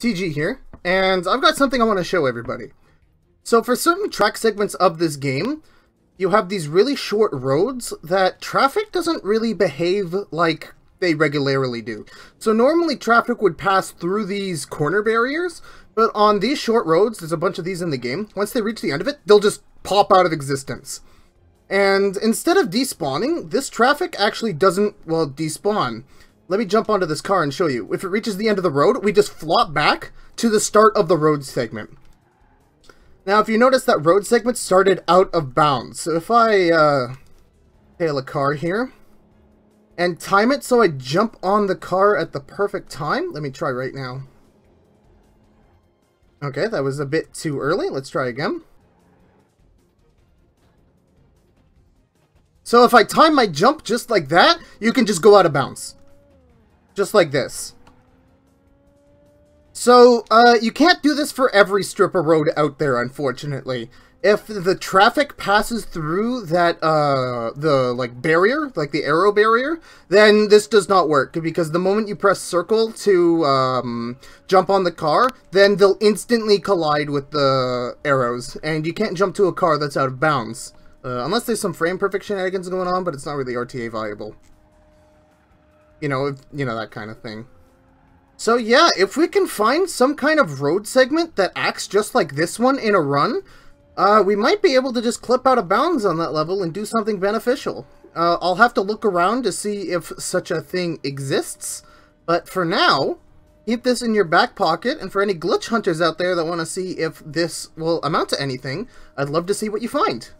TG here, and I've got something I want to show everybody. So for certain track segments of this game, you have these really short roads that traffic doesn't really behave like they regularly do. So normally traffic would pass through these corner barriers, but on these short roads, there's a bunch of these in the game, once they reach the end of it, they'll just pop out of existence. And instead of despawning, this traffic actually doesn't, well, despawn. Let me jump onto this car and show you. If it reaches the end of the road, we just flop back to the start of the road segment. Now, if you notice that road segment started out of bounds. So if I uh, hail a car here and time it so I jump on the car at the perfect time. Let me try right now. Okay, that was a bit too early. Let's try again. So if I time my jump just like that, you can just go out of bounds. Just like this. So, uh, you can't do this for every strip of road out there, unfortunately. If the traffic passes through that, uh, the, like, barrier, like the arrow barrier, then this does not work, because the moment you press circle to, um, jump on the car, then they'll instantly collide with the arrows, and you can't jump to a car that's out of bounds. Uh, unless there's some frame perfect shenanigans going on, but it's not really RTA viable you know, you know, that kind of thing. So yeah, if we can find some kind of road segment that acts just like this one in a run, uh, we might be able to just clip out of bounds on that level and do something beneficial. Uh, I'll have to look around to see if such a thing exists, but for now, keep this in your back pocket, and for any glitch hunters out there that want to see if this will amount to anything, I'd love to see what you find.